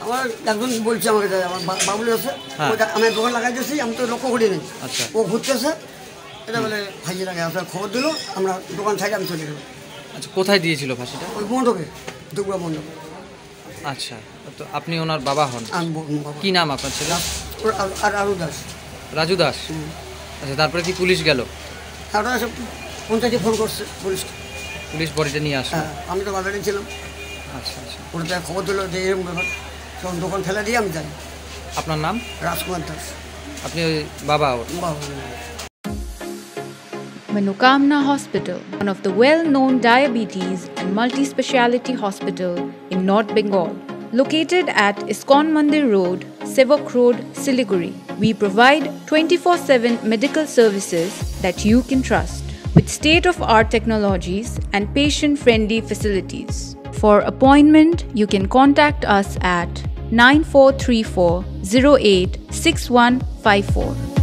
আমার একজন বলছে আমাকে যে আমার বাবুল আছে হ্যাঁ। আমি দোকান লাগাই দিয়েছি আমি তো লক্ষ্য করিনি আচ্ছা। ও ঘুরতেছে এটা বলে ভাইজি লাগে আপনার খবর দিল আমরা দোকান সাইডে আমি চলে গেলাম। আচ্ছা কোথায় দিয়েছিল ফাঁসিটা ওই মণ্ডপে দুপুরা মণ্ডপে আচ্ছা তো আপনি ওনার বাবা হন? কি নাম আপনার ছেলে? আর- আরু দাস। রাজু দাস? আচ্ছা তারপরে কি পুলিশ গেল? তারপরে পঞ্চায়েতে ফোন করছে পুলিশকে পুলিশ বডিটা নিয়ে আসলো? হ্যাঁ আমি তো বাজারে ছিলাম। আচ্ছা আচ্ছা। ওটা খবর দিল যে এরকম ব্যাপার। সব দোকান দিয়ে আমি যাই। আপনার নাম? রাজকুমার দাস। আপনি বাবা ওর? বাবা Manukamna Hospital, one of the well known diabetes and multi speciality hospital in North Bengal. Located at ISKCON Mandir Road, Sevok Road, Siliguri, we provide 24 7 medical services that you can trust with state-of-art technologies and patient-friendly facilities. For appointment, you can contact us at 9434 086154.